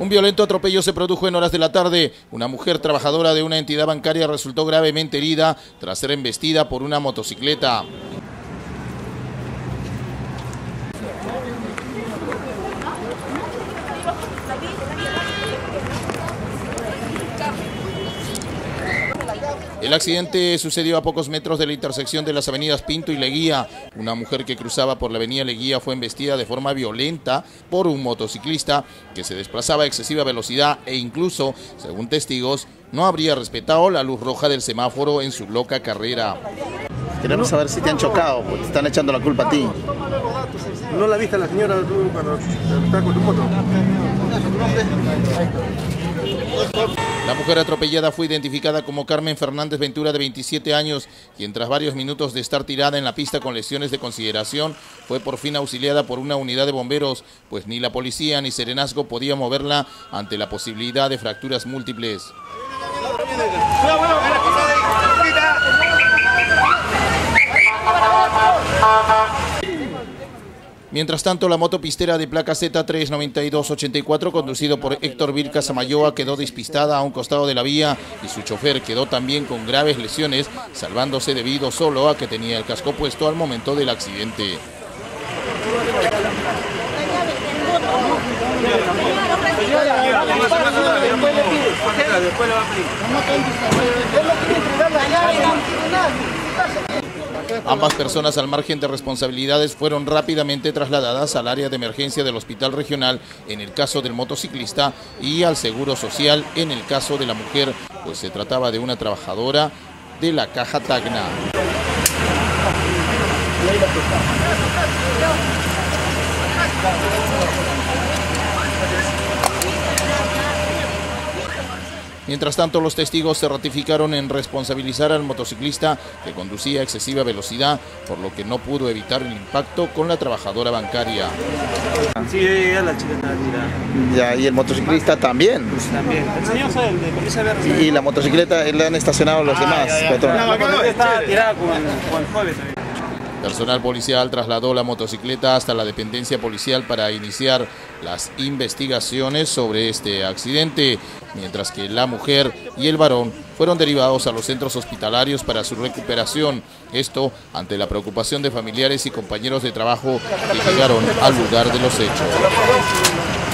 Un violento atropello se produjo en horas de la tarde. Una mujer trabajadora de una entidad bancaria resultó gravemente herida tras ser embestida por una motocicleta. El accidente sucedió a pocos metros de la intersección de las avenidas Pinto y Leguía. Una mujer que cruzaba por la avenida Leguía fue embestida de forma violenta por un motociclista que se desplazaba a excesiva velocidad e incluso, según testigos, no habría respetado la luz roja del semáforo en su loca carrera. Queremos saber si te han chocado, porque te están echando la culpa a ti. ¿No la viste la señora cuando estaba con tu moto? La mujer atropellada fue identificada como Carmen Fernández Ventura, de 27 años, quien tras varios minutos de estar tirada en la pista con lesiones de consideración, fue por fin auxiliada por una unidad de bomberos, pues ni la policía ni Serenazgo podía moverla ante la posibilidad de fracturas múltiples. Mientras tanto, la motopistera de placa Z39284, conducido por Héctor Virca Samayoa, quedó despistada a un costado de la vía y su chofer quedó también con graves lesiones, salvándose debido solo a que tenía el casco puesto al momento del accidente. Ambas personas al margen de responsabilidades fueron rápidamente trasladadas al área de emergencia del hospital regional en el caso del motociclista y al seguro social en el caso de la mujer, pues se trataba de una trabajadora de la caja Tacna. Mientras tanto, los testigos se ratificaron en responsabilizar al motociclista que conducía a excesiva velocidad, por lo que no pudo evitar el impacto con la trabajadora bancaria. Sí, ya la chica estaba tirada. Ya, y el motociclista también. También. El señor sabe, de. Y la motocicleta le han estacionado los demás. patrón. La estaba tirada con, con el joven también. Personal policial trasladó la motocicleta hasta la dependencia policial para iniciar las investigaciones sobre este accidente, mientras que la mujer y el varón fueron derivados a los centros hospitalarios para su recuperación. Esto ante la preocupación de familiares y compañeros de trabajo que llegaron al lugar de los hechos.